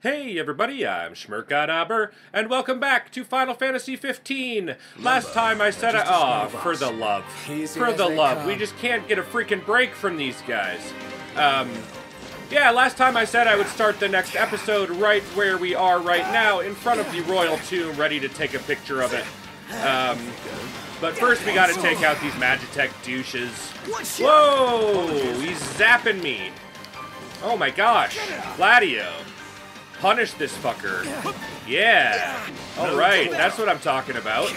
Hey everybody, I'm Schmerkadabur, and welcome back to Final Fantasy 15. Last time I said, I, oh, for the love, Easy for the love, we just can't get a freaking break from these guys. Um, yeah, last time I said I would start the next episode right where we are right now, in front of the Royal Tomb, ready to take a picture of it. Um, but first we gotta take out these Magitech douches. Whoa! He's zapping me. Oh my gosh. Gladio. Punish this fucker. Yeah. Alright, that's what I'm talking about.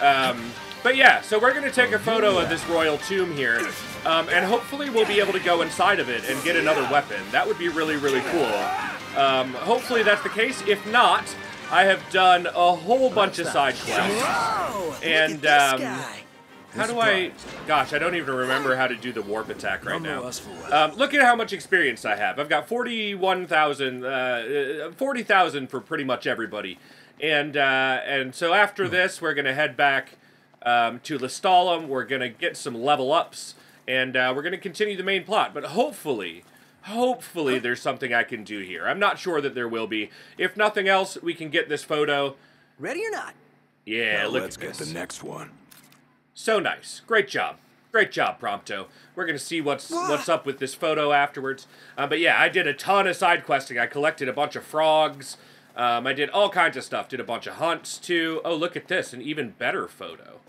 Um, but yeah, so we're gonna take a photo of this royal tomb here, um, and hopefully we'll be able to go inside of it and get another weapon. That would be really, really cool. Um, hopefully that's the case. If not, I have done a whole bunch of side quests. And, look at this um. How do I... Gosh, I don't even remember how to do the warp attack right now. us for what? Um, look at how much experience I have. I've got 41,000, uh, uh, 40,000 for pretty much everybody. And, uh, and so after this, we're going to head back um, to Lestallum. We're going to get some level ups. And uh, we're going to continue the main plot. But hopefully, hopefully there's something I can do here. I'm not sure that there will be. If nothing else, we can get this photo. Ready or not? Yeah, Now look let's at get the next one. So nice. Great job. Great job, Prompto. We're gonna see what's what's up with this photo afterwards. Uh, but yeah, I did a ton of side questing. I collected a bunch of frogs. Um, I did all kinds of stuff. Did a bunch of hunts too. Oh, look at this, an even better photo.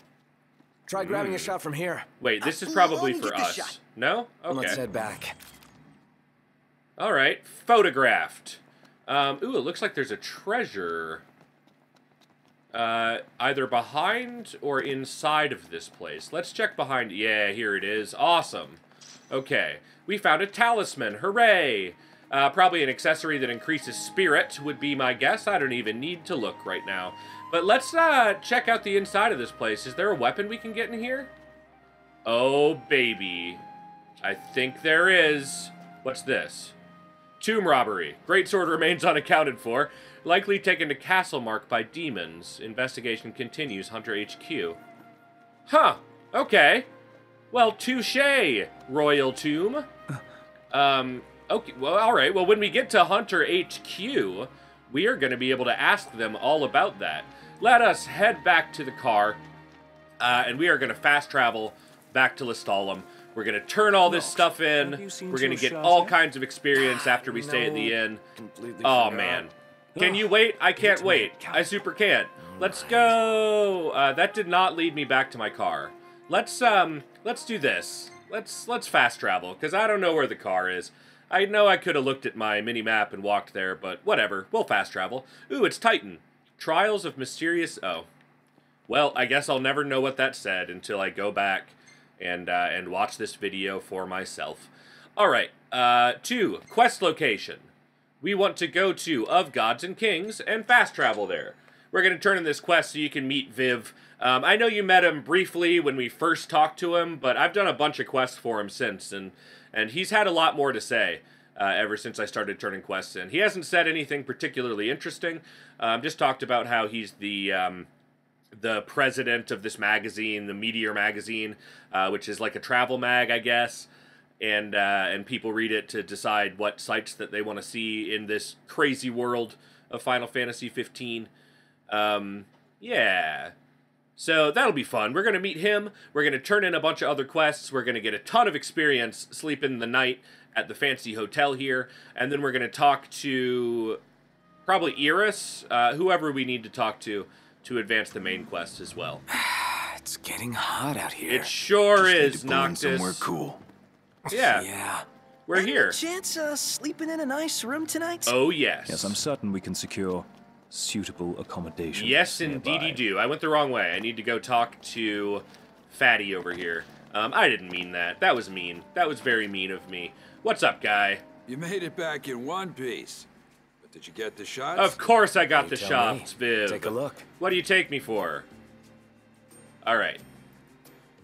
Try grabbing a shot from here. Wait, this is probably for us. No? Let's head back. All right. Photographed. Um, ooh, it looks like there's a treasure. Uh, either behind or inside of this place. Let's check behind. Yeah, here it is. Awesome. Okay, we found a talisman. Hooray! Uh, probably an accessory that increases spirit would be my guess. I don't even need to look right now. But let's uh, check out the inside of this place. Is there a weapon we can get in here? Oh, baby. I think there is. What's this? Tomb robbery. Great sword remains unaccounted for. Likely taken to Costlemark by demons. Investigation continues. Hunter HQ. Huh. Okay. Well, touche, Royal Tomb. Um, okay, well, alright. Well, when we get to Hunter HQ, we are going to be able to ask them all about that. Let us head back to the car, uh, and we are going to fast travel back to Lestallum. We're going to turn all this stuff in. have you seen We're going to get all kinds of experience after we stay at the inn. Oh, forgot. man. Can you wait? I can't wait. I super can't. Let's go. Uh, that did not lead me back to my car. Let's um, let's do this. Let's let's fast travel because I don't know where the car is. I know I could have looked at my mini map and walked there, but whatever. We'll fast travel. Ooh, it's Titan. Trials of Mysterious. Oh, well, I guess I'll never know what that said until I go back and uh, and watch this video for myself. All right. Uh, two quest location we want to go to of gods and kings and fast travel there. We're going to turn in this quest so you can meet viv. Um, i know you met him briefly when we first talked to him but i've done a bunch of quests for him since and and he's had a lot more to say uh, ever since i started turning quests in. He hasn't said anything particularly interesting. Um, just talked about how he's the um, the president of this magazine, the Meteor magazine, uh, which is like a travel mag, I guess, and uh, and people read it to decide what sites that they want to see in this crazy world of Final Fantasy 15. Um, yeah. So that'll be fun. We're going to meet him. We're going to turn in a bunch of other quests. We're going to get a ton of experience sleeping the night at the fancy hotel here. And then we're going to talk to probably Iris, uh, whoever we need to talk to to advance the main quest as well. It's getting hot out here. It sure Just need is, in somewhere cool. Yeah, Yeah. we're Any here. Chance uh, sleeping in a nice room tonight? Oh, yes. Yes, I'm certain we can secure suitable accommodation. Yes, indeed, nearby. do. I went the wrong way. I need to go talk to Fatty over here. Um, I didn't mean that. That was mean. That was very mean of me. What's up, guy? You made it back in one piece. But did you get the shots? Of course I got You the tell me. shots, Vyv. Take a look. What do you take me for? All right.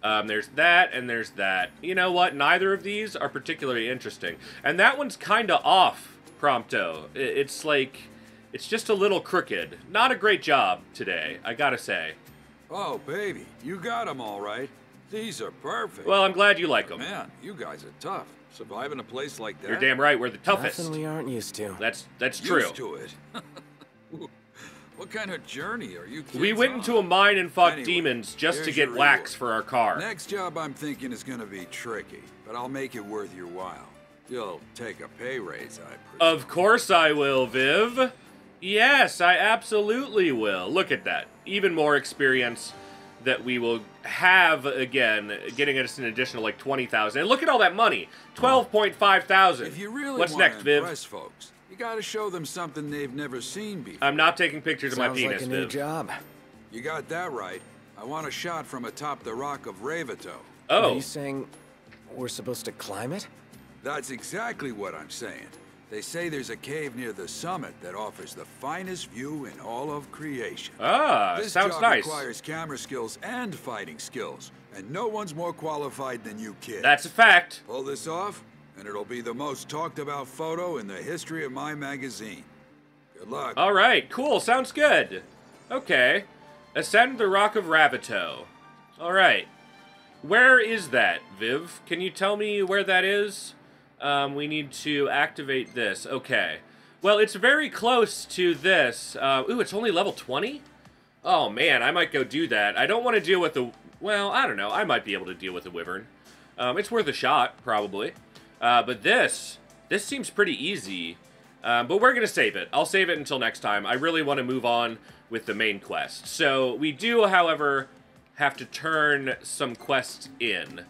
Um, there's that and there's that. You know what? Neither of these are particularly interesting. And that one's kind of off, Prompto. It's like, it's just a little crooked. Not a great job today, I gotta say. Oh, baby, you got them all right. These are perfect. Well, I'm glad you like them. Man, you guys are tough. Survive in a place like that? You're damn right. We're the toughest. Nothing we aren't used to. That's that's true. Used to it. what kind of journey are you We went on? into a mine and fought Anyway, demons just to get wax for our car. Next job I'm thinking is gonna be tricky, but I'll make it worth your while. You'll take a pay raise, I presume. Of course I will, Vyv. Yes, I absolutely will. Look at that. Even more experience that we will have again, getting us an additional like 20,000. And look at all that money. 12.5 thousand. if you really What's next, Vyv? folks, gotta show them something they've never seen before. I'm not taking pictures of my Sounds penis, like a new Vyv. job. You got that right. I want a shot from atop the rock of Ravatogh. Are Oh, you saying we're supposed to climb it? That's exactly what I'm saying. They say there's a cave near the summit that offers the finest view in all of creation. ah, this sounds job nice. requires camera skills and fighting skills, and no one's more qualified than you kid. That's a fact. Pull this off, and it'll be the most talked about photo in the history of my magazine. Good luck. All right, cool. Sounds good. Okay. Ascend the Rock of Ravatogh. All right. Where is that, Vyv? Can you tell me where that is? Um, we need to activate this. Okay. Well, it's very close to this. Uh, ooh, it's only level 20? Oh, man, I might go do that. I don't want to deal with the... Well, I don't know. I might be able to deal with the Wyvern. Um, it's worth a shot, probably. Uh, but this... This seems pretty easy. Um, but we're going to save it. I'll save it until next time. I really want to move on with the main quest. So we do, however, have to turn some quests in.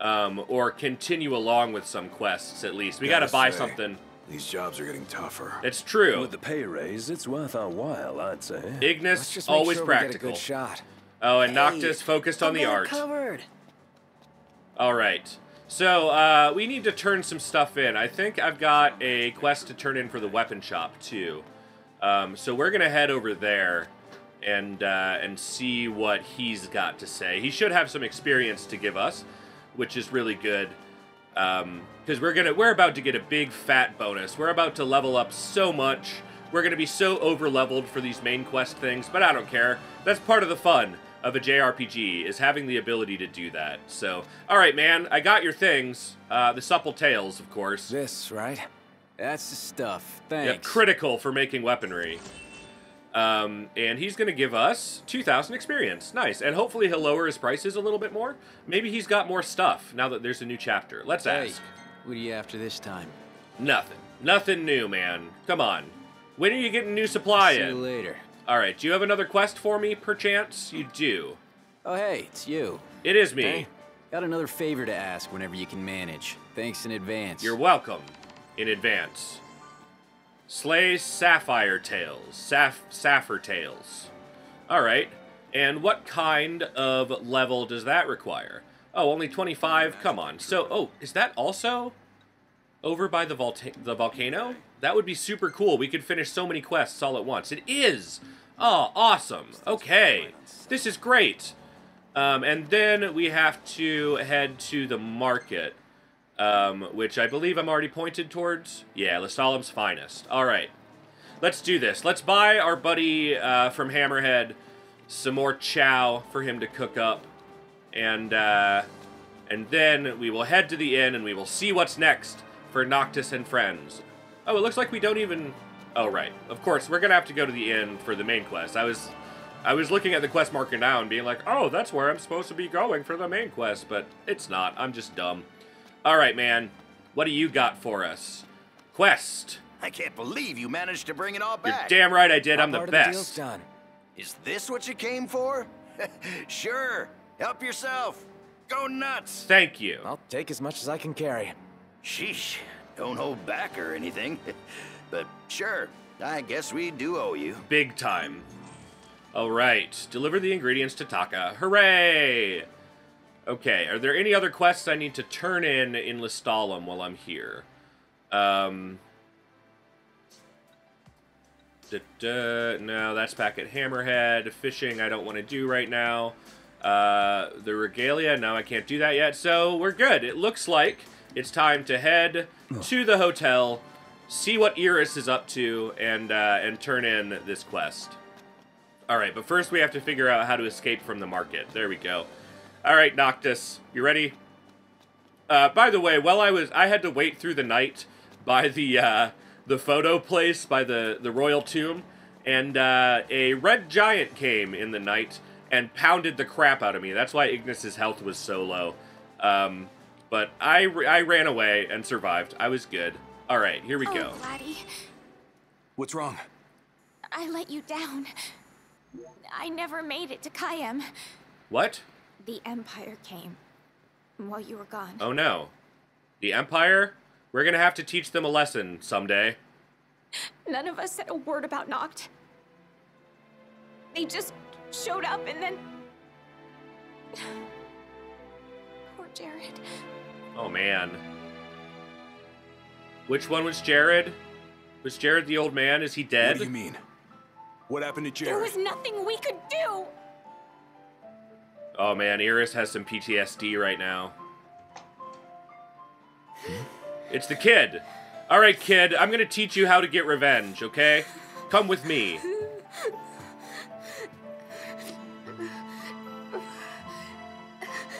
Um, or continue along with some quests, at least. We got to Gotta buy say, something. These jobs are getting tougher. It's true. With the pay raise, it's worth our while, I'd say. Ignis, just always sure we a practical. good shot. Oh, and Hey, Noctis focused on I'm the all art. Covered. All right. So, uh, we need to turn some stuff in. I think I've got a quest to turn in for the weapon shop, too. Um, so we're going to head over there and, uh, and see what he's got to say. He should have some experience to give us, which is really good. Because we're gonna we're about to get a big fat bonus. We're about to level up so much. We're gonna be so over leveled for these main quest things, but I don't care. That's part of the fun of a JRPG is having the ability to do that. So, all right, man, I got your things. Uh, the supple tails, of course. This, right? That's the stuff. Thanks. critical for making weaponry. Um, and he's going to give us 2,000 experience. Nice. And hopefully he'll lower his prices a little bit more. Maybe he's got more stuff now that there's a new chapter. Let's Hey, ask. what are you after this time? Nothing. Nothing new, man. Come on. When are you getting new supply See you later. All right. Do you have another quest for me, perchance? You do. Oh, hey, it's you. It is me. Hey, got another favor to ask whenever you can manage. Thanks in advance. You're welcome in advance. Slay Sapphire Tails. Saph Sapphire Tails. All right. And what kind of level does that require? Oh, only 25? Come on. So, oh, is that also over by the, volta- the volcano? That would be super cool. We could finish so many quests all at once. It is! Oh, awesome. Okay. This is great. Um, and then we have to head to the market um, which I believe I'm already pointed towards. Yeah, Lestallum's finest. All right, let's do this. Let's buy our buddy uh, from Hammerhead some more chow for him to cook up, and uh, and then we will head to the inn and we will see what's next for Noctis and friends. Oh, it looks like we don't even. Oh, right. Of course, we're gonna have to go to the inn for the main quest. I was. I was looking at the quest marker now and being like, oh, that's where I'm supposed to be going for the main quest, but it's not. I'm just dumb. All right, man. What do you got for us? Quest. I can't believe you managed to bring it all back. You're damn right I did. I'm the Part of the deal's best. done. Is this what you came for? sure. Help yourself. Go nuts. Thank you. I'll take as much as I can carry. Sheesh. Don't hold back or anything. but sure, I guess we do owe you. Big time. All right. Deliver the ingredients to Takka. Hooray! Okay. Are there any other quests I need to turn in in Lestallum while I'm here? Um. duh, no, that's back at Hammerhead. Fishing, I don't want to do right now. Uh, the regalia, no, I can't do that yet. So we're good. It looks like it's time to head to the hotel, see what Iris is up to, and uh, and turn in this quest. All right, but first we have to figure out how to escape from the market. There we go. All right, Noctis, you ready? Uh, by the way, while I was, I had to wait through the night by the uh, the photo place by the the royal tomb, and uh, a red giant came in the night and pounded the crap out of me. That's why Ignis's health was so low. Um, but I I ran away and survived. I was good. All right, here we oh, go. Gladdy, What's wrong? I let you down. I never made it to Caem. What? The Empire came while you were gone. Oh no. The Empire? We're gonna have to teach them a lesson someday. None of us said a word about Noct. They just showed up and then. Poor Jared. Oh man. Which one was Jared? Was Jared the old man? Is he dead? What do you mean? What happened to Jared? There was nothing we could do. Oh man, Iris has some PTSD right now. Hmm? It's the kid. All right, kid, I'm gonna teach you how to get revenge, okay? Come with me.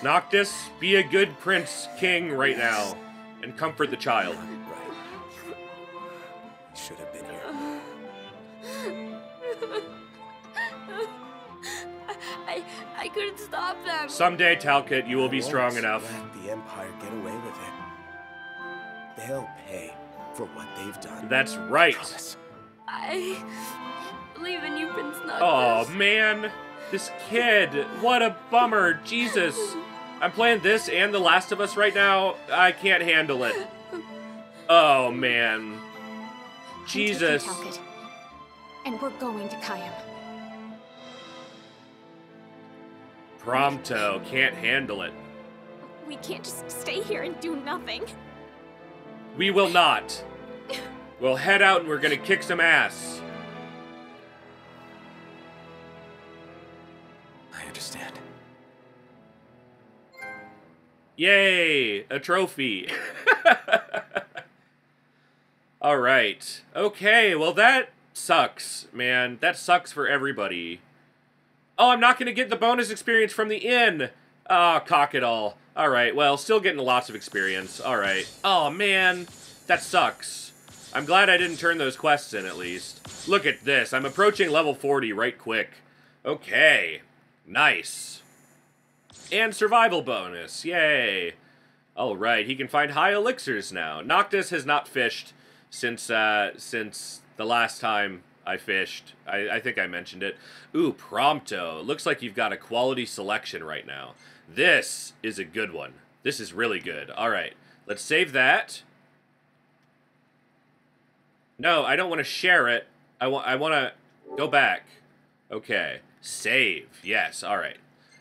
Noctis, be a good prince king right now and comfort the child. Couldn't stop them. Someday, Talcott, you will be strong won't enough. Let the Empire get away with it. They'll pay for what they've done. That's right. Promise. I believe in you, Prince Noctis. Oh man, this kid. What a bummer. Jesus. I'm playing this and The Last of Us right now. I can't handle it. Oh man. I'm Jesus. Talcott, and we're going to Caem. Prompto can't handle it. We can't just stay here and do nothing. We will not. We'll head out and we're gonna kick some ass. I understand. Yay! A trophy. All right. Okay, well, that sucks, man. That sucks for everybody. Oh, I'm not going to get the bonus experience from the inn. Ah, cock it all. All right, well, still getting lots of experience. All right. Oh, man. That sucks. I'm glad I didn't turn those quests in, at least. Look at this. I'm approaching level 40 right quick. Okay. Nice. And survival bonus. Yay. All right, he can find high elixirs now. Noctis has not fished since uh since the last time I fished. I, I think I mentioned it. Ooh, Prompto. Looks like you've got a quality selection right now. This is a good one. This is really good. All right, let's save that. No, I don't want to share it. I want I want to go back. Okay, save. Yes. All right.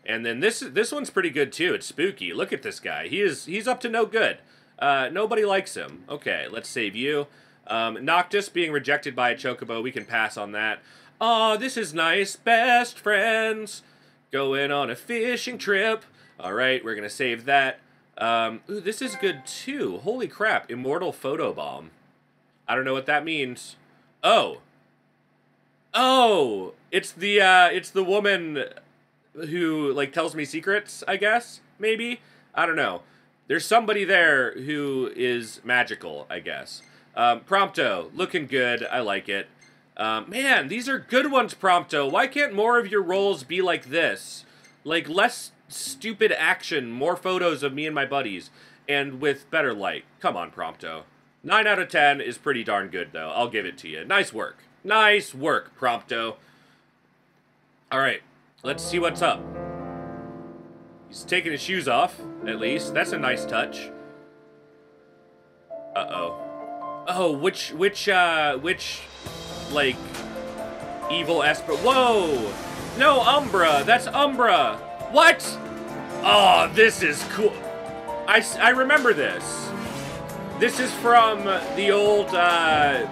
And then this this one's pretty good too. It's spooky. Look at this guy. He is he's up to no good. Uh, nobody likes him. Okay, let's save you. Um, Noctis being rejected by a chocobo. We can pass on that. Oh, this is nice. Best friends going on a fishing trip. All right, we're gonna save that. Um, ooh, this is good too. Holy crap! Immortal photobomb. I don't know what that means. Oh. Oh, it's the uh, it's the woman who like tells me secrets, I guess, maybe. I don't know. There's somebody there who is magical, I guess. Um, Prompto, looking good. I like it. Um, man, these are good ones, Prompto. Why can't more of your roles be like this? Like less stupid action, more photos of me and my buddies, and with better light. Come on, Prompto. 9 out of 10 is pretty darn good, though. I'll give it to you. Nice work. Nice work, Prompto. All right, let's see what's up. He's taking his shoes off, at least. That's a nice touch. Uh-oh. Oh, which, which, uh, which, like, evil Esper... Whoa! No, Umbra! That's Umbra! What? Oh, this is cool. I I remember this. This is from the old, uh,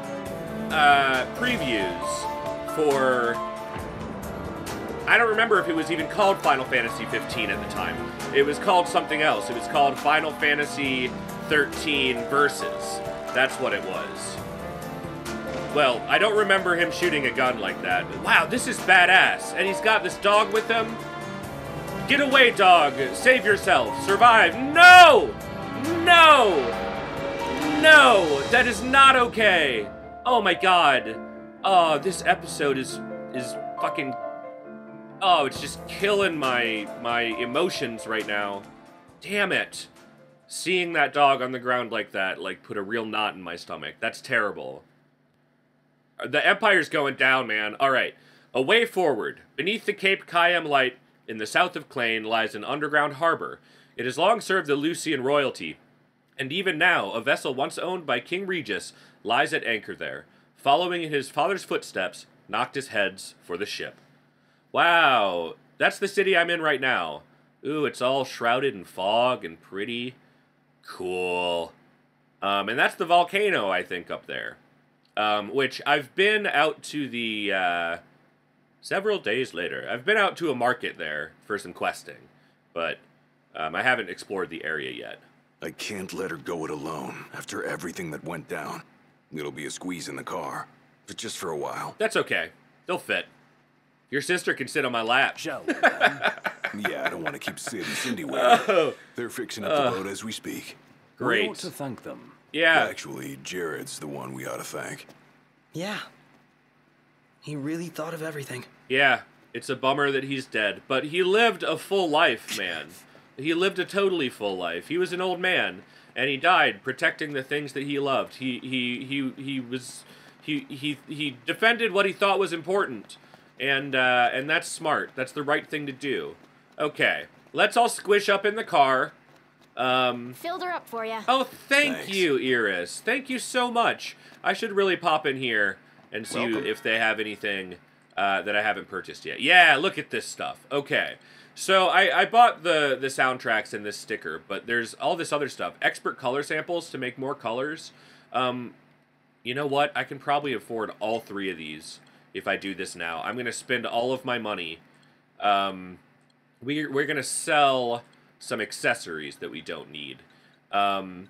uh, previews for... I don't remember if it was even called Final Fantasy 15 at the time. It was called something else. It was called Final Fantasy 13 Versus. That's what it was. Well, I don't remember him shooting a gun like that. Wow, this is badass. And he's got this dog with him. Get away, dog. Save yourself. Survive. No! No! No! That is not okay! Oh my god. Oh, this episode is is fucking Oh, it's just killing my my emotions right now. Damn it. Seeing that dog on the ground like that, like, put a real knot in my stomach. That's terrible. The Empire's going down, man. Alright. A way forward. Beneath the Cape Caem Light, in the south of Cleigne, lies an underground harbor. It has long served the Lucian royalty, and even now, a vessel once owned by King Regis lies at anchor there. Following in his father's footsteps, Noctis heads for the ship. Wow, that's the city I'm in right now. Ooh, it's all shrouded in fog and pretty. Cool. Um, and that's the volcano, I think, up there. Um, which I've been out to the, uh, several days later. I've been out to a market there for some questing, but um, I haven't explored the area yet. I can't let her go it alone after everything that went down. It'll be a squeeze in the car, but just for a while. That's okay. They'll fit. Your sister can sit on my lap. Shall Yeah, I don't want to keep Cid and Cindy waiting. Oh, They're fixing up the boat as we speak. We great. ought to thank them. Yeah. Actually, Jared's the one we ought to thank. Yeah. He really thought of everything. Yeah, it's a bummer that he's dead, but he lived a full life, man. He lived a totally full life. He was an old man, and he died protecting the things that he loved. He he he he was he he he defended what he thought was important, and uh, and that's smart. That's the right thing to do. Okay, let's all squish up in the car. Um, Filled her up for you. Oh, thank Thanks. you, Iris. Thank you so much. I should really pop in here and see Welcome. if they have anything uh, that I haven't purchased yet. Yeah, look at this stuff. Okay. So I, I bought the, the soundtracks and this sticker, but there's all this other stuff. Expert color samples to make more colors. Um, you know what? I can probably afford all three of these if I do this now. I'm going to spend all of my money. Um, we're, we're going to sell some accessories that we don't need. Um,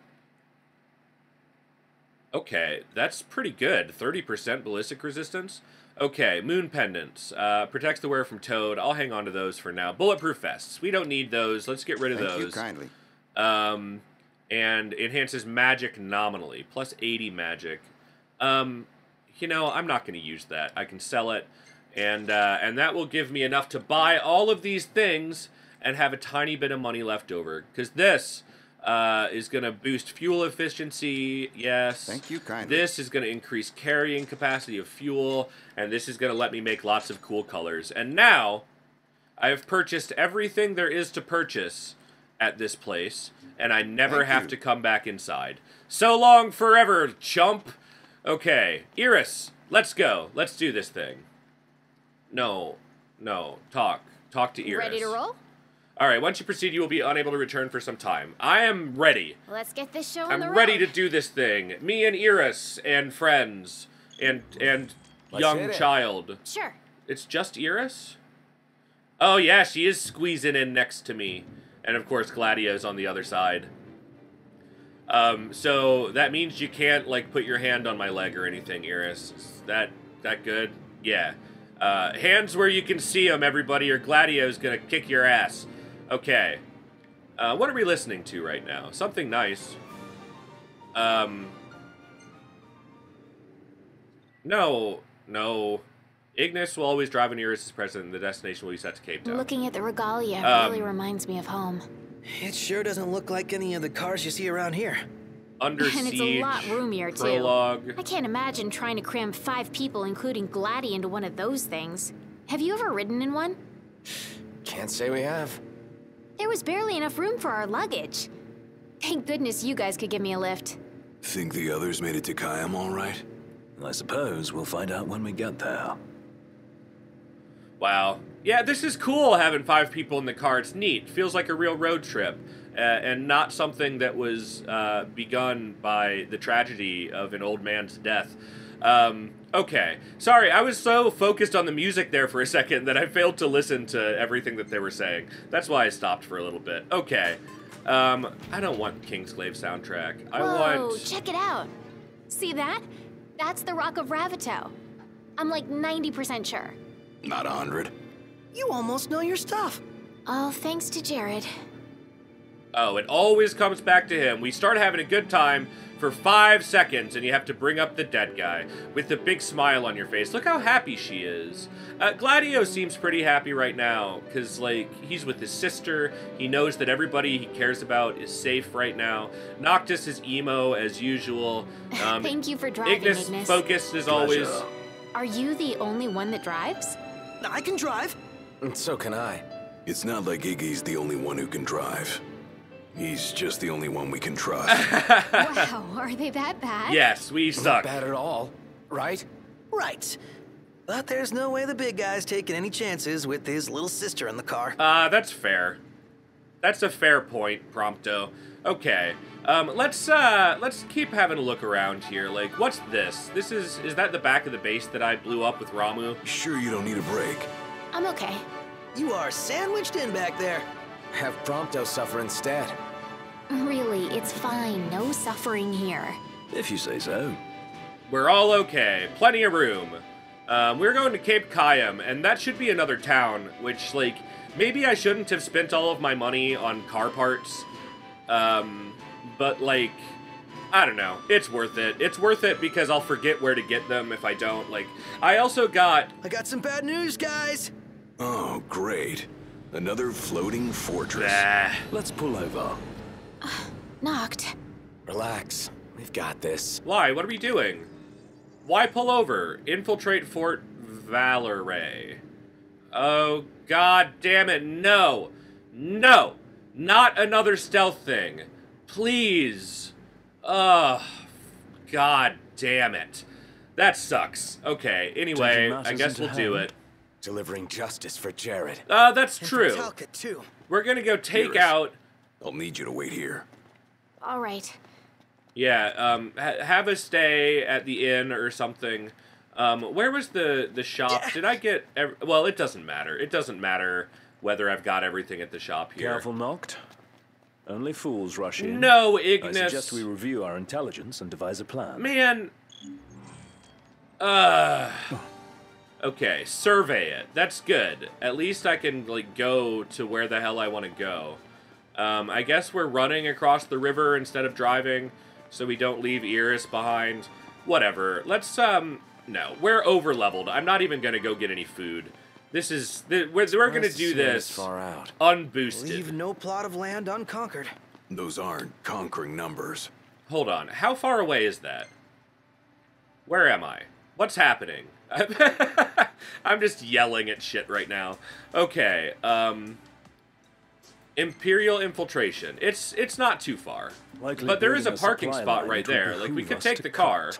okay, that's pretty good. 30% ballistic resistance. Okay, moon pendants. Uh, protects the wearer from toad. I'll hang on to those for now. Bulletproof vests. We don't need those. Let's get rid of Thank those. you kindly. Um, and enhances magic nominally, plus 80 magic. Um, you know, I'm not going to use that. I can sell it, and uh, and that will give me enough to buy all of these things and have a tiny bit of money left over. Because this uh, is going to boost fuel efficiency. Yes. Thank you kindly. This is going to increase carrying capacity of fuel, and this is going to let me make lots of cool colors. And now, I have purchased everything there is to purchase at this place, and I never Thank have you. to come back inside. So long forever, chump! Okay, Iris, let's go. Let's do this thing. No, no, talk. Talk to Iris. Ready to roll? All right, once you proceed, you will be unable to return for some time. I am ready. Let's get this show on I'm the ready road. to do this thing. Me and Iris and friends and and Let's young hit it. child. Sure. It's just Iris? Oh yeah, she is squeezing in next to me. And of course Gladio's on the other side. Um, so that means you can't like put your hand on my leg or anything, Iris. Is that that good? Yeah. Uh, hands where you can see them, everybody, or Gladio's gonna kick your ass. Okay. Uh, what are we listening to right now? Something nice. Um. No, no. Ignis will always drive when Iris is present. The destination will be set to Cape Town. Looking at the regalia Um, really reminds me of home. It sure doesn't look like any of the cars you see around here. Under And it's a lot roomier, too. I can't imagine trying to cram five people, including Gladdy, into one of those things. Have you ever ridden in one? Can't say we have. There was barely enough room for our luggage. Thank goodness you guys could give me a lift. Think the others made it to Caem all right? I suppose we'll find out when we get there. Wow. Yeah, this is cool having five people in the car. It's neat. Feels like a real road trip. Uh, and not something that was uh, begun by the tragedy of an old man's death. Um, okay. Sorry, I was so focused on the music there for a second that I failed to listen to everything that they were saying. That's why I stopped for a little bit. Okay. Um, I don't want Kingsglaive soundtrack. I Whoa, want. check it out. See that? That's the Rock of Ravatogh. I'm like 90% sure. Not a hundred. You almost know your stuff. All thanks to Jared. Oh, it always comes back to him. We start having a good time for five seconds, and you have to bring up the dead guy with the big smile on your face. Look how happy she is. Uh, Gladio seems pretty happy right now because, like, he's with his sister. He knows that everybody he cares about is safe right now. Noctis is emo as usual. Um, Thank you for driving, Ignis, Ignis. focused as always. Are you the only one that drives? I can drive. And so can I. It's not like Iggy's the only one who can drive. He's just the only one we can trust. wow, are they that bad? Yes, we suck. Not suck. bad at all, right? Right. But there's no way the big guy's taking any chances with his little sister in the car. Uh, that's fair. That's a fair point, Prompto. Okay. Um, let's uh let's keep having a look around here. Like, what's this? This is is that the back of the base that I blew up with Ramuh? sure you don't need a break? I'm okay. You are sandwiched in back there. Have Prompto suffer instead. Really, it's fine. No suffering here. If you say so. We're all okay. Plenty of room. Um, we're going to Cape Caem, and that should be another town, which, like, maybe I shouldn't have spent all of my money on car parts. Um, but, like, I don't know. It's worth it. It's worth it because I'll forget where to get them if I don't. Like, I also got I got some bad news, guys. Oh, great. Another floating fortress. Let's pull over. Noct. Relax. We've got this. why? What are we doing? Why pull over? Infiltrate Fort Vaullerey. Oh, god damn it. No. No. Not another stealth thing. Please. Ugh. God damn it. That sucks. Okay, anyway, I guess we'll do it. Delivering justice for Jared. Uh, that's true. We're gonna go take Iris. out. I'll need you to wait here. All right. Yeah, um, ha- have a stay at the inn or something. Um, where was the the shop? Did I get? Ev- well, it doesn't matter. It doesn't matter whether I've got everything at the shop here. Careful, Noct. Only fools rush in. No, I Ignis. suggest we review our intelligence and devise a plan. Man. Uh. Okay, survey it. That's good. At least I can like go to where the hell I want to go. Um, I guess we're running across the river instead of driving, so we don't leave Iris behind. Whatever. Let's um. No, we're over leveled. I'm not even gonna go get any food. This is th- we're, we're gonna do this this far out. unboosted. Leave no plot of land unconquered. Those aren't conquering numbers. Hold on. How far away is that? Where am I? What's happening? I'm just yelling at shit right now. Okay. Um Imperial infiltration. It's it's not too far. Likely but there is a parking spot right there. Like we could take the car. cut.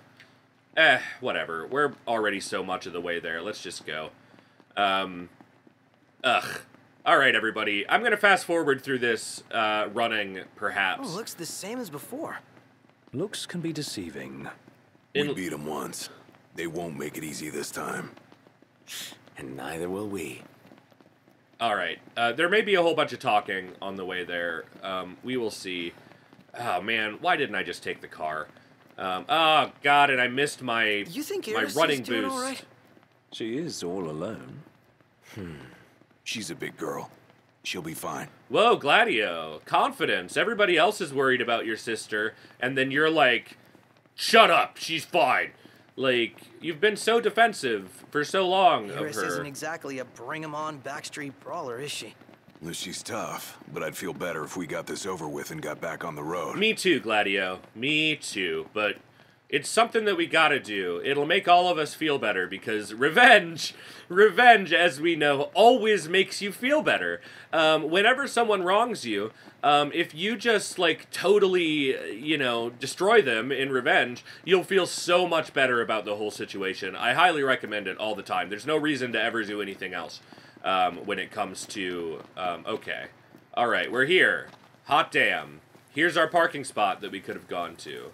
Eh, whatever. We're already so much of the way there. Let's just go. Um Ugh. All right, everybody. I'm gonna fast forward through this uh, running, perhaps. Oh, looks the same as before. Looks can be deceiving. In- We beat them once. They won't make it easy this time. And neither will we. All right. Uh, there may be a whole bunch of talking on the way there. Um, we will see. Oh man, why didn't I just take the car? Um, oh god, and I missed my You think my Iris running is doing boost. all right? She is all alone. She's a big girl. She'll be fine. Whoa, Gladio, confidence. Everybody else is worried about your sister, and then you're like, "Shut up, she's fine." Like you've been so defensive for so long Iris of her. isn't exactly a bring 'em on backstreet brawler, is she? Well, She's tough, but I'd feel better if we got this over with and got back on the road. Me too, Gladio. Me too. But it's something that we gotta do. It'll make all of us feel better because revenge, revenge, as we know, always makes you feel better. Um, whenever someone wrongs you, um, if you just like totally, you know, destroy them in revenge, you'll feel so much better about the whole situation. I highly recommend it all the time. There's no reason to ever do anything else um, when it comes to. Um, okay. All right, we're here. Hot damn. Here's our parking spot that we could have gone to.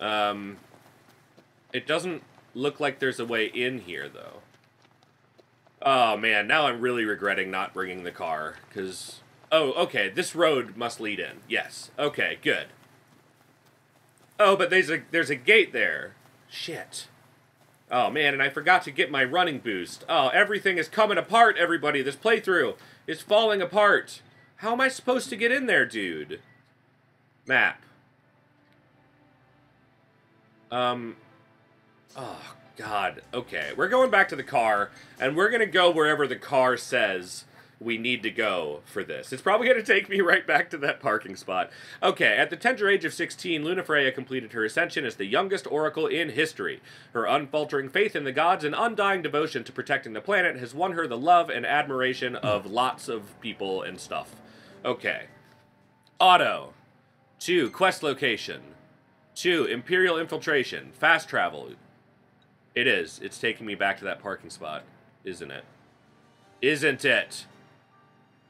Um, it doesn't look like there's a way in here, though. Oh, man, now I'm really regretting not bringing the car, because... Oh, okay, this road must lead in. Yes. Okay, good. Oh, but there's a there's a gate there. Shit. Oh man, and I forgot to get my running boost. Oh, everything is coming apart, everybody. This playthrough is falling apart. How am I supposed to get in there, dude? Map. Um. Oh, God. Okay. We're going back to the car, and we're going to go wherever the car says we need to go for this. It's probably going to take me right back to that parking spot. Okay, at the tender age of 16, Lunafreya completed her ascension as the youngest oracle in history. Her unfaltering faith in the gods and undying devotion to protecting the planet has won her the love and admiration of lots of people and stuff. Okay. Auto. 2. Quest location. 2. Imperial infiltration. Fast travel. It is. It's taking me back to that parking spot, isn't it? Isn't it?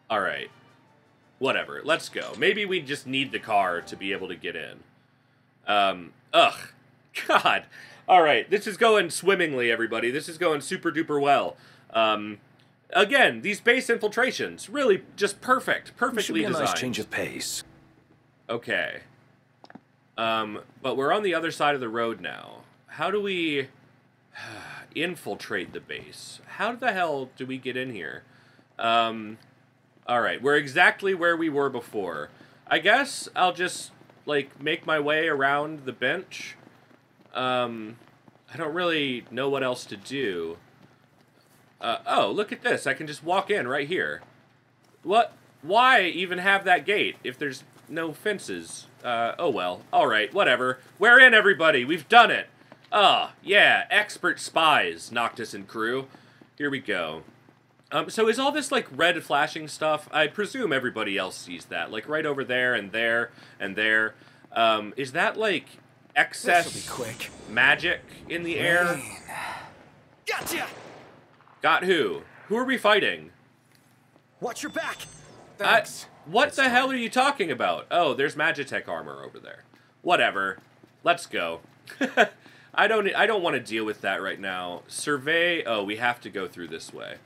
All right. Whatever. Let's go. Maybe we just need the car to be able to get in. Um, ugh. God. All right. This is going swimmingly, everybody. This is going super duper well. Um, again, these base infiltrations, really just perfect. Perfectly Should be a designed. nice change of pace. Okay. Um, but we're on the other side of the road now. How do we infiltrate the base? How the hell do we get in here? Um, all right, we're exactly where we were before. I guess I'll just like make my way around the bench. Um, I don't really know what else to do. Uh, oh, look at this! I can just walk in right here. What? Why even have that gate if there's no fences? Uh, oh well. Alright, whatever. We're in, everybody! We've done it! Ah, yeah, expert spies, Noctis and crew. Here we go. Um, so is all this, like, red flashing stuff? I presume everybody else sees that. Like, right over there and there and there. Um, is that, like, excess be quick. magic in the air? Gotcha! Got who? Who are we fighting? Watch your back! I- what the hell are you talking about? Oh, there's Magitech armor over there. Whatever. Let's go. I don't I don't want to deal with that right now. Survey. Oh, we have to go through this way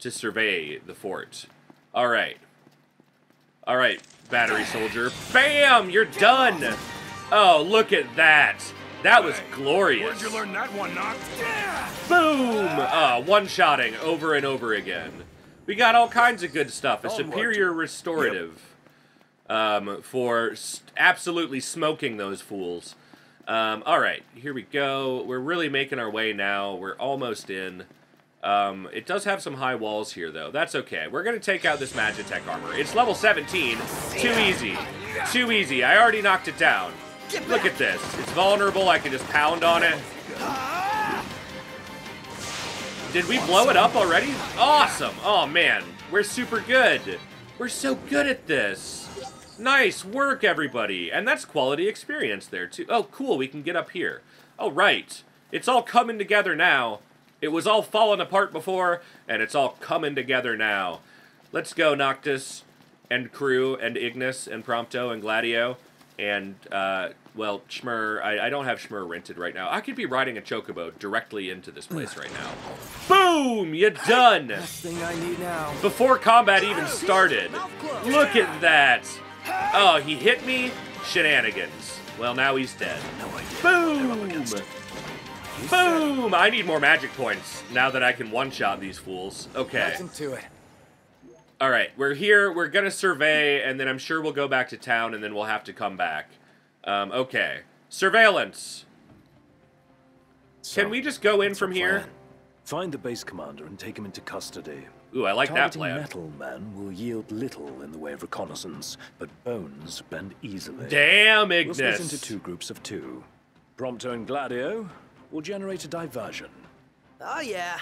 to survey the fort. All right. All right, battery soldier. Bam! You're done. Oh, look at that. That was glorious. Where'd you learn that one, Noct? Boom! Uh, one-shotting over and over again. We got all kinds of good stuff. A superior restorative um, for s absolutely smoking those fools. Um, all right, here we go. We're really making our way now. We're almost in. Um, it does have some high walls here, though. That's okay. We're going to take out this Magitech armor. It's level 17. Too easy. Too easy. I already knocked it down. Look at this. It's vulnerable. I can just pound on it. Did we blow it up already? Awesome. Oh, man. We're super good. We're so good at this. Nice work, everybody. And that's quality experience there, too. Oh, cool. We can get up here. Oh, right. It's all coming together now. It was all falling apart before, and it's all coming together now. Let's go, Noctis, and crew, and Ignis, and Prompto, and Gladio, and, uh, well, Schmur. I, I don't have Schmur rented right now. I could be riding a chocobo directly into this place right now. Boom! You're done! Last thing I need now. Before combat even started. Look at that! Oh, he hit me? Shenanigans. Well, now he's dead. Boom! Boom! I need more magic points now that I can one-shot these fools. Okay. To it. All right, we're here. We're gonna survey, and then I'm sure we'll go back to town, and then we'll have to come back. Um, okay. Surveillance. So, Can we just go in from here? plan? Find the base commander and take him into custody. Ooh, I like that Targeting plan. metal man will yield little in the way of reconnaissance, but bones bend easily. Damn, Ignis! We'll split into two groups of two. Prompto and Gladio will generate a diversion. Oh yeah,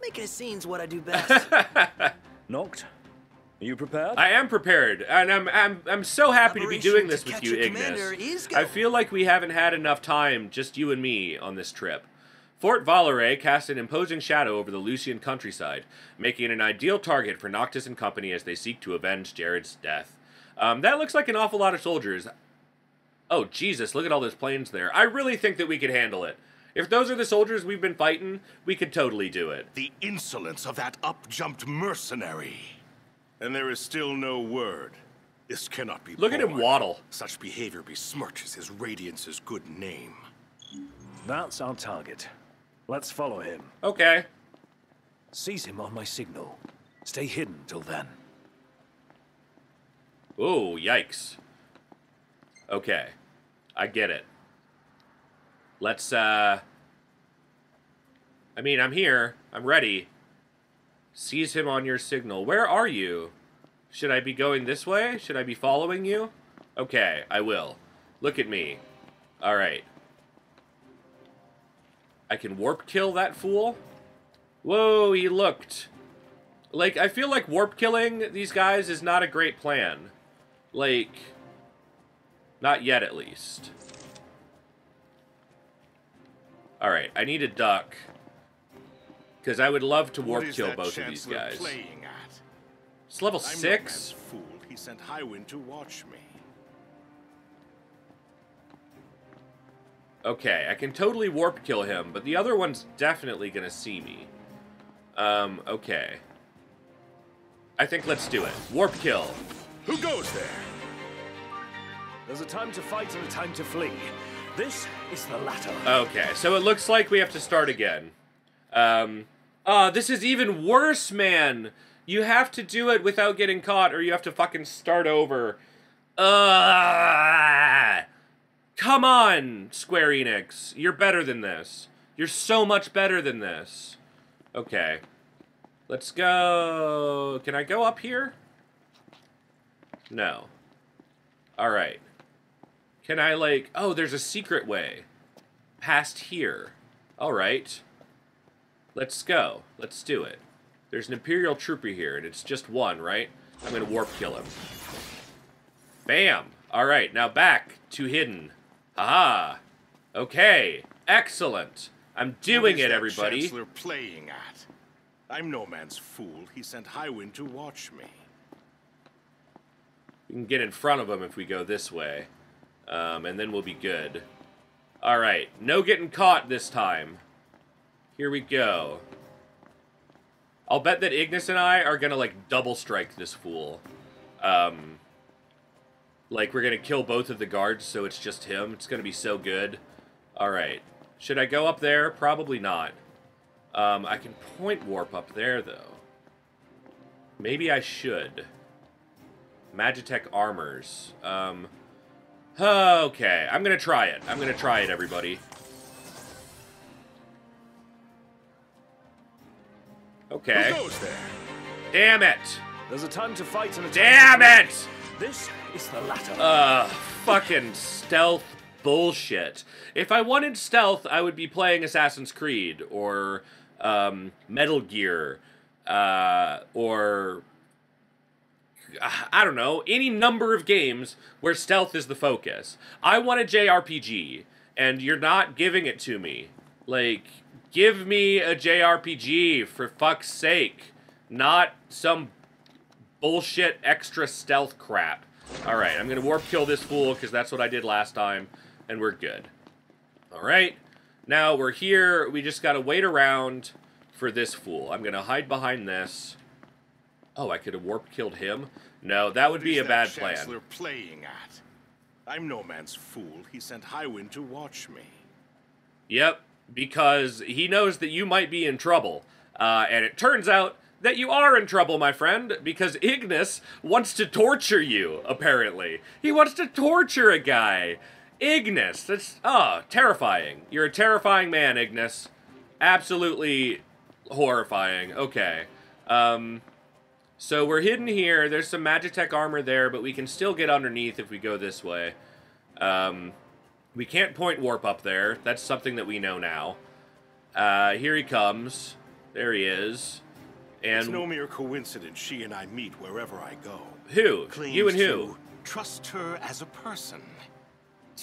making a scene's what I do best. Noct, are you prepared? I am prepared, and I'm I'm I'm so happy to be doing this with you, Ignis. I feel like we haven't had enough time, just you and me, on this trip. Fort Vaullerey cast an imposing shadow over the Lucian countryside, making it an ideal target for Noctis and company as they seek to avenge Jared's death. Um, that looks like an awful lot of soldiers. Oh, Jesus, look at all those planes there. I really think that we could handle it. If those are the soldiers we've been fighting, we could totally do it. The insolence of that up-jumped mercenary. And there is still no word. This cannot be Look at him waddle. Such behavior besmirches his Radiance's good name. That's our target. Let's follow him. Okay. Seize him on my signal. Stay hidden till then. Oh, yikes. Okay. I get it. Let's, uh... I mean, I'm here. I'm ready. Seize him on your signal. Where are you? Should I be going this way? Should I be following you? Okay, I will. Look at me. Alright. I can warp kill that fool? Whoa, he looked. Like, I feel like warp killing these guys is not a great plan. Like, not yet at least. Alright, I need a duck. Because I would love to warp kill both of these guys. Playing at? It's level I'm 6? Fool. He sent Highwind to watch me. Okay, I can totally warp kill him, but the other one's definitely gonna see me. Um, okay. I think let's do it. Warp kill. Who goes there? There's a time to fight and a time to flee. This is the latter. Okay, so it looks like we have to start again. Um, ah, this is even worse, man. You have to do it without getting caught, or you have to fucking start over. Ugh. Come on, Square Enix. You're better than this. You're so much better than this. Okay. Let's go. Can I go up here? No. Alright. Can I, like... Oh, there's a secret way. Past here. Alright. Let's go. Let's do it. There's an Imperial Trooper here, and it's just one, right? I'm gonna warp kill him. Bam! Alright, now back to hidden. Aha! Okay. Excellent. I'm doing it, everybody. Chancellor playing at? I'm no man's fool. He sent Highwind to watch me. We can get in front of him if we go this way. Um, and then we'll be good. Alright, no getting caught this time. Here we go. I'll bet that Ignis and I are gonna, like, double strike this fool. Um, like, we're gonna kill both of the guards, so it's just him. It's gonna be so good. Alright. Should I go up there? Probably not. Um, I can point warp up there, though. Maybe I should. Magitech armors. Um, okay, I'm gonna try it. I'm gonna try it, everybody. Okay. Who goes there? Damn it! There's a time to fight and a time Damn it! This is the latter. Ugh, fucking stealth bullshit. If I wanted stealth, I would be playing Assassin's Creed or um, Metal Gear uh, or I don't know, any number of games where stealth is the focus. I want a JRPG, and you're not giving it to me. Like, give me a JRPG for fuck's sake, not some bullshit extra stealth crap. Alright, I'm gonna warp kill this fool because that's what I did last time, and we're good. Alright, now we're here. We just gotta wait around for this fool. I'm gonna hide behind this. Oh, I could have warp killed him? No, that would What be a bad plan. playing at? I'm no man's fool. He sent Highwind to watch me. Yep, because he knows that you might be in trouble. Uh, and it turns out that you are in trouble, my friend, because Ignis wants to torture you, apparently. He wants to torture a guy. Ignis, that's, oh, terrifying. You're a terrifying man, Ignis. Absolutely horrifying. Okay. Um, so we're hidden here. There's some Magitech armor there, but we can still get underneath if we go this way. Um, we can't point warp up there. That's something that we know now. Uh, here he comes. There he is. And it's no mere coincidence she and I meet wherever I go. who? Claims You and who? trust her as a person.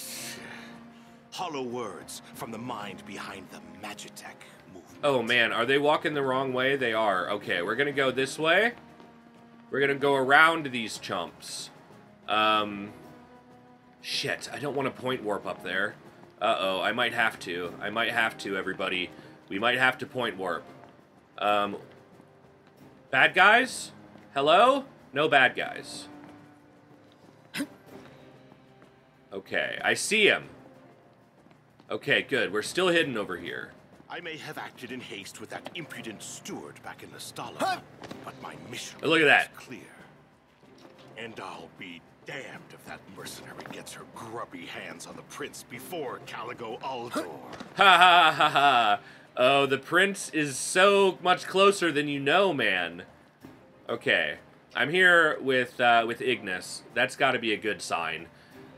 Hollow words from the mind behind the Magitech movement. Oh man, are they walking the wrong way? They are. Okay, we're gonna go this way. We're gonna go around these chumps. Um, shit, I don't want to point warp up there. Uh-oh, I might have to. I might have to, everybody. We might have to point warp. Um, bad guys? Hello? No bad guys. Okay, I see him. Okay, good. We're still hidden over here. I may have acted in haste with that impudent steward back in Lestallum, but my mission Oh, look at that. clear. And I'll be damned if that mercenary gets her grubby hands on the prince before Caligo Ulldor. Ha ha ha ha. Oh, the prince is so much closer than you know, man. Okay. I'm here with uh, with Ignis. That's got to be a good sign.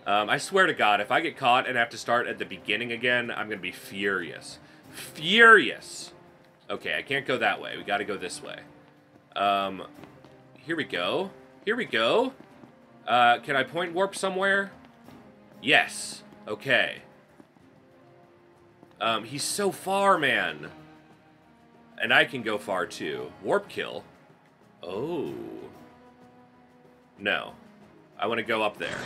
Um, I swear to God, if I get caught and have to start at the beginning again, I'm going to be furious. Furious. Okay, I can't go that way. We got to go this way. Um, here we go. Here we go. Uh, can I point warp somewhere? Yes. Okay. Um, he's so far, man. And I can go far, too. Warp kill. Oh. No. I want to go up there.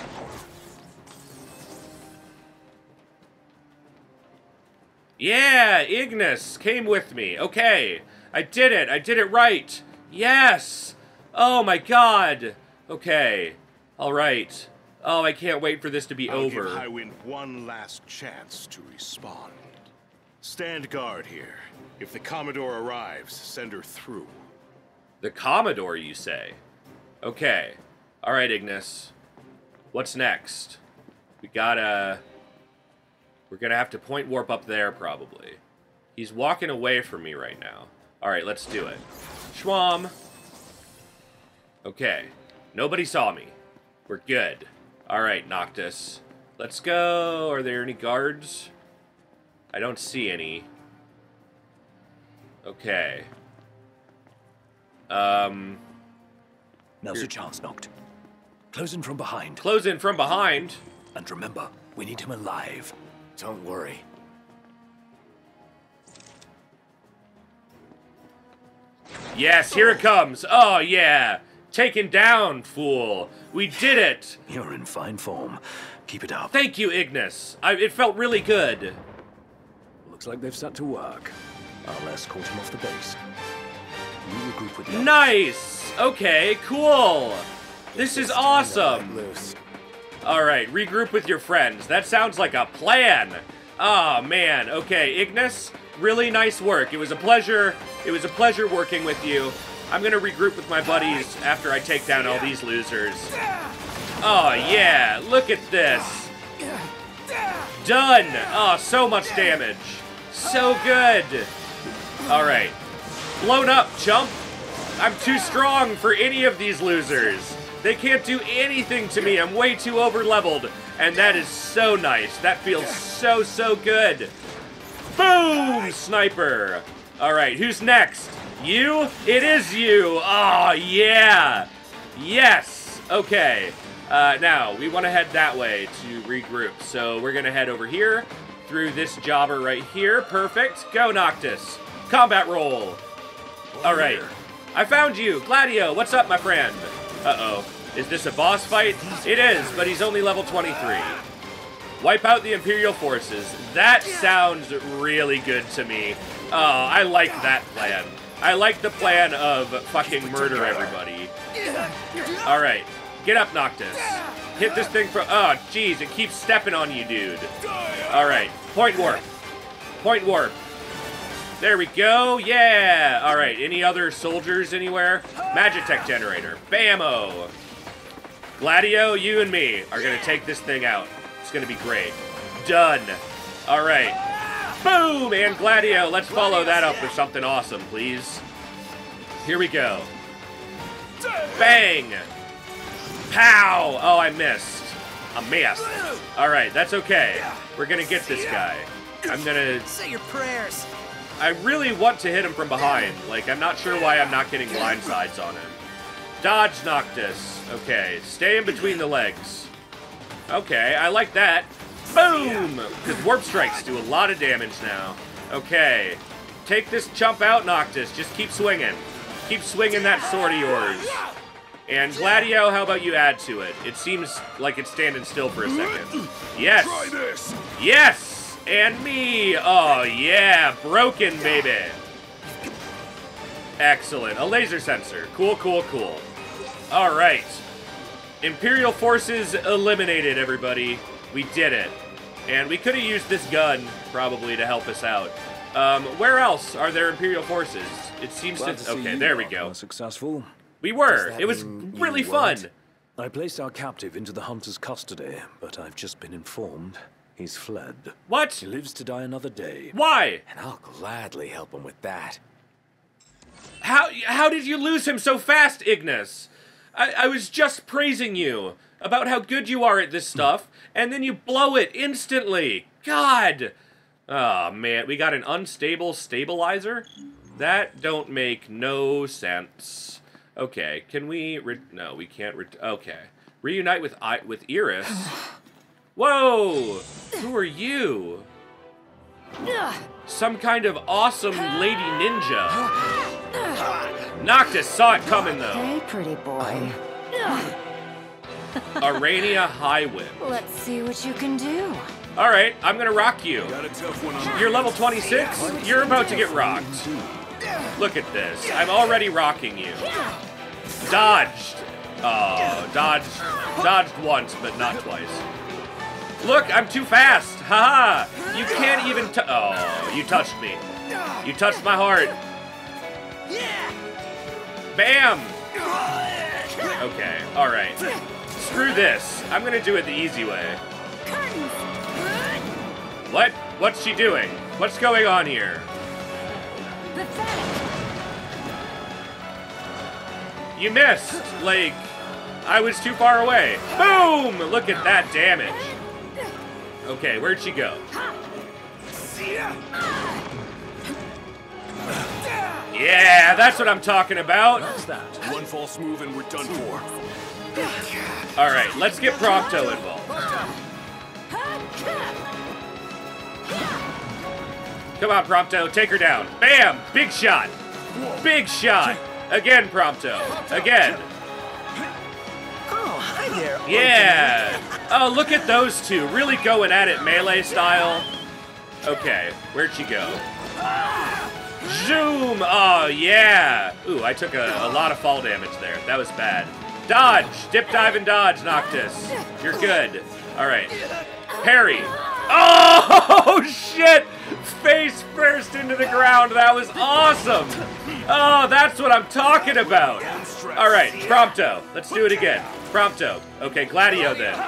Yeah, Ignis came with me. Okay. I did it. I did it right. Yes. Oh my god. Okay. All right. Oh, I can't wait for this to be I'll over. give Highwind one last chance to respond. Stand guard here. If the Commodore arrives, send her through. The Commodore, you say? Okay. All right, Ignis. What's next? We gotta... We're gonna have to point warp up there, probably. He's walking away from me right now. All right, let's do it. Schwam. Okay. Nobody saw me. We're good. All right, Noctis. Let's go. Are there any guards? I don't see any. Okay. Um... Now's your chance, Noct. Close in from behind. Close in from behind. And remember, we need him alive. Don't worry. Yes, here it comes. Oh, yeah. Taken down, fool. We did it. You're in fine form. Keep it up. Thank you, Ignis. I, it felt really good. Looks like they've set to work. I'll escort him off the base. You regroup with the others. Nice. Okay, cool. This is awesome. All right, regroup with your friends. That sounds like a plan. Oh, man. Okay, Ignis, really nice work. It was a pleasure. It was a pleasure working with you. I'm to regroup with my buddies after I take down all these losers. Oh, yeah. Look at this. Done. Oh, so much damage. So good. All right. Blown up, chump. I'm too strong for any of these losers. They can't do anything to me. I'm way too over leveled. And that is so nice. That feels so, so good. Boom! Sniper. All right, who's next? You? It is you. Oh, yeah. Yes. Okay. Uh, now, we want to head that way to regroup. So we're going to head over here through this jobber right here. Perfect. Go, Noctis. Combat roll. All right. I found you. Gladio, what's up, my friend? Uh-oh. Is this a boss fight? It is, but he's only level 23. Wipe out the Imperial forces. That sounds really good to me. Oh, I like that plan. I like the plan of fucking murder everybody. Alright. Get up, Noctis. Hit this thing from... Oh, jeez, it keeps stepping on you, dude. Alright. Point warp. Point warp. There we go. Yeah. All right. Any other soldiers anywhere? Magitech generator. Bammo. Gladio, you and me are going to take this thing out. It's going to be great. Done. All right. Boom! And Gladio, let's follow that up with something awesome, please. Here we go. Bang! Pow! Oh, I missed. I missed. All right, that's okay. We're going to get this guy. I'm going to... Say your prayers. I really want to hit him from behind. Like, I'm not sure why I'm not getting blind sides on him. Dodge Noctis. Okay, stay in between the legs. Okay, I like that. Boom! Because warp strikes do a lot of damage now. Okay. Take this chump out, Noctis. Just keep swinging. Keep swinging that sword of yours. And Gladio, how about you add to it? It seems like it's standing still for a second. Yes! Try this. Yes! And me! Oh, yeah! Broken, baby! Excellent. A laser sensor. Cool, cool, cool. Alright. Imperial forces eliminated, everybody. We did it. And we could have used this gun, probably, to help us out. Um, where else are there Imperial forces? It seems Glad to... to Okay, there we go. Successful. We were. It was really fun. weren't? I placed our captive into the hunter's custody, but I've just been informed he's fled. What? He lives to die another day. Why? And I'll gladly help him with that. How how did you lose him so fast, Ignis? I, I was just praising you about how good you are at this stuff, and then you blow it instantly. God. Oh man, we got an unstable stabilizer? That don't make no sense. Okay, can we re- no, we can't re- okay. Reunite with I with Iris. Whoa! Who are you? Some kind of awesome lady ninja. Noctis saw it coming though. Hey, pretty boy. Aranea Highwind. Let's see what you can do. All right, I'm gonna rock you. Got a tough one on You're level 26. You're about to get rocked. Look at this. I'm already rocking you. Dodged. Oh, dodged. Dodged once, but not twice. Look, I'm too fast. Haha. You can't even. T- oh, you touched me. You touched my heart. Bam. Okay. All right. Screw this. I'm gonna do it the easy way. What? What's she doing? What's going on here? You missed. Like, I was too far away. Boom! Look at that damage. Okay, where'd she go? Yeah, that's what I'm talking about. One false move and we're done for. All right, let's get Prompto involved. Come on, Prompto, take her down. Bam! Big shot. Big shot. Again, Prompto. Again. Oh, hi there. Yeah. Oh, look at those two. Really going at it melee style. Okay, where'd she go? Zoom! Oh, yeah. Ooh, I took a, a lot of fall damage there. That was bad. Dodge! Dip, dive, and dodge, Noctis. You're good. All right. Parry. Oh, shit! Face first into the ground. That was awesome. Oh, that's what I'm talking about. All right, Prompto. Let's do it again. Prompto. Okay, Gladio then.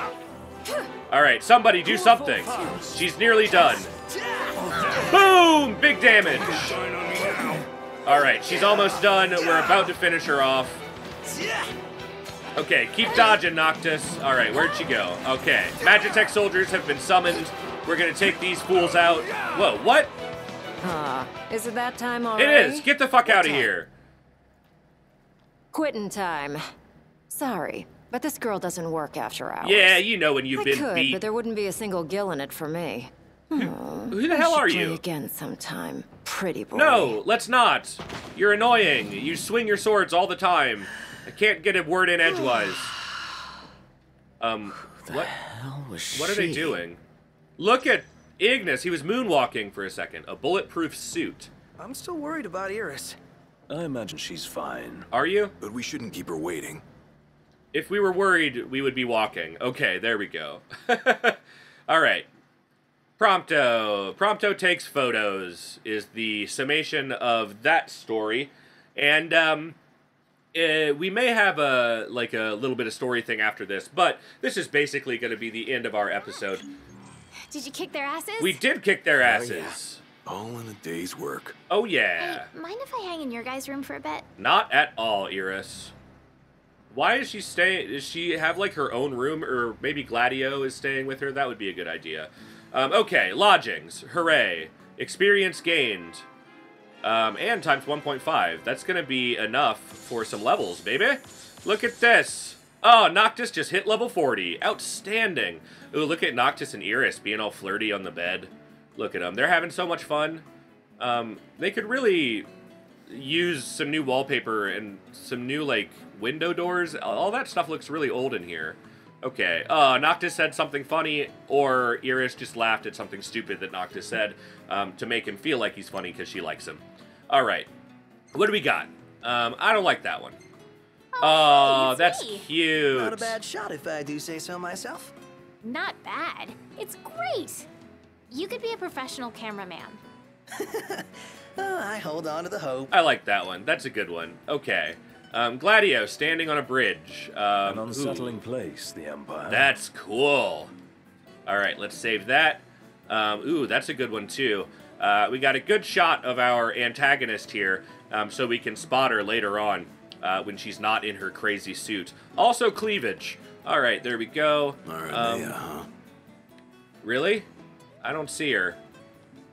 All right, somebody do something. She's nearly done. Boom! Big damage. All right, she's almost done. We're about to finish her off. Okay, keep dodging, Noctis. All right, where'd she go? Okay, Magitech soldiers have been summoned. We're gonna take these fools out. Whoa, what? Ah, is it that time It already? is. Get the fuck out of here. Quitting time. Sorry, but this girl doesn't work after hours. Yeah, you know when you've I been could, beat. but there wouldn't be a single gill in it for me. Who the hell are you? again sometime, pretty boy. No, let's not. You're annoying. You swing your swords all the time. I can't get a word in edgewise. Um, what? What are they doing? Look at Ignis. He was moonwalking for a second. A bulletproof suit. I'm still worried about Iris. I imagine she's fine. Are you? But we shouldn't keep her waiting. If we were worried, we would be walking. Okay, there we go. All right. Prompto. Prompto takes photos is the summation of that story, and um, uh, we may have a like a little bit of story thing after this, but this is basically going to be the end of our episode. Did you kick their asses? We did kick their asses. All in a day's work. Oh yeah. Hey, mind if I hang in your guys' room for a bit? Not at all, Iris. Why is she staying? Does she have like her own room, or maybe Gladio is staying with her? That would be a good idea. Um, okay, lodgings. Hooray! Experience gained. Um, and times 1.5. That's gonna be enough for some levels, baby. Look at this. Oh, Noctis just hit level 40. Outstanding. Ooh, look at Noctis and Iris being all flirty on the bed. Look at them. They're having so much fun. Um, they could really use some new wallpaper and some new like window doors. All that stuff looks really old in here. Okay, uh, Noctis said something funny, or Iris just laughed at something stupid that Noctis said um, to make him feel like he's funny because she likes him. All right, what do we got? Um, I don't like that one. Oh, it's that's me. cute. Not a bad shot if I do say so myself. Not bad. It's great. You could be a professional cameraman. Oh, I hold on to the hope. I like that one. That's a good one. Okay. Um, Gladio standing on a bridge. Um, An unsettling ooh, place, the Empire. That's cool. All right, let's save that. Um, ooh, that's a good one too. Uh, we got a good shot of our antagonist here, um, so we can spot her later on uh, when she's not in her crazy suit. Also, cleavage. All right, there we go. All right, Um, Leia, huh? Really? I don't see her.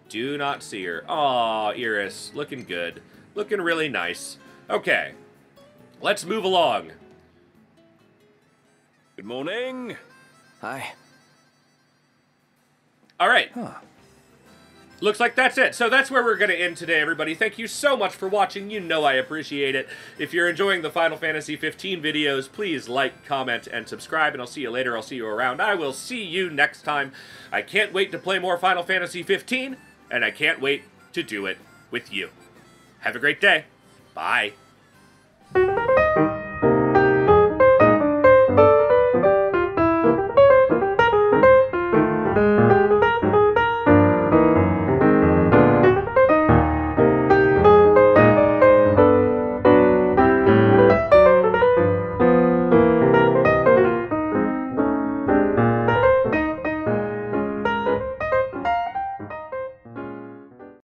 Do not see her. Aw, Iris, looking good. Looking really nice. Okay, let's move along. Good morning. Hi. All right. Looks like that's it. So that's where we're going to end today, everybody. Thank you so much for watching. You know I appreciate it. If you're enjoying the Final Fantasy 15 videos, please like, comment, and subscribe, and I'll see you later. I'll see you around. I will see you next time. I can't wait to play more Final Fantasy 15, and I can't wait to do it with you. Have a great day. Bye.